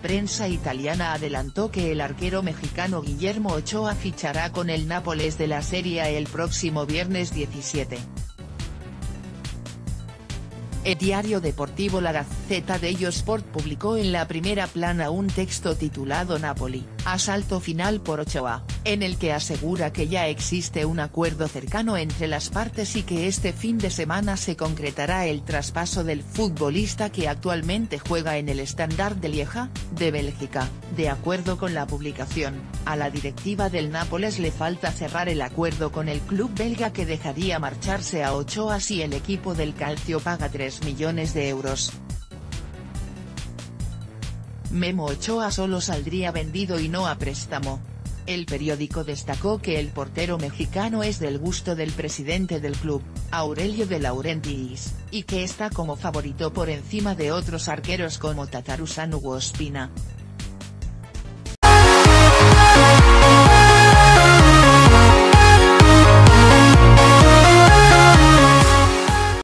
prensa italiana adelantó que el arquero mexicano Guillermo Ochoa fichará con el Nápoles de la Serie A el próximo viernes 17. El diario deportivo La Gazzetta dello Sport publicó en la primera plana un texto titulado Napoli, asalto final por Ochoa, en el que asegura que ya existe un acuerdo cercano entre las partes y que este fin de semana se concretará el traspaso del futbolista que actualmente juega en el Standard de Lieja, de Bélgica, de acuerdo con la publicación, a la directiva del Nápoles le falta cerrar el acuerdo con el club belga que dejaría marcharse a Ochoa si el equipo del Calcio paga 3 millones de euros. Memo Ochoa solo saldría vendido y no a préstamo. El periódico destacó que el portero mexicano es del gusto del presidente del club, Aurelio de Laurentiis, y que está como favorito por encima de otros arqueros como Tatarusanu Ospina.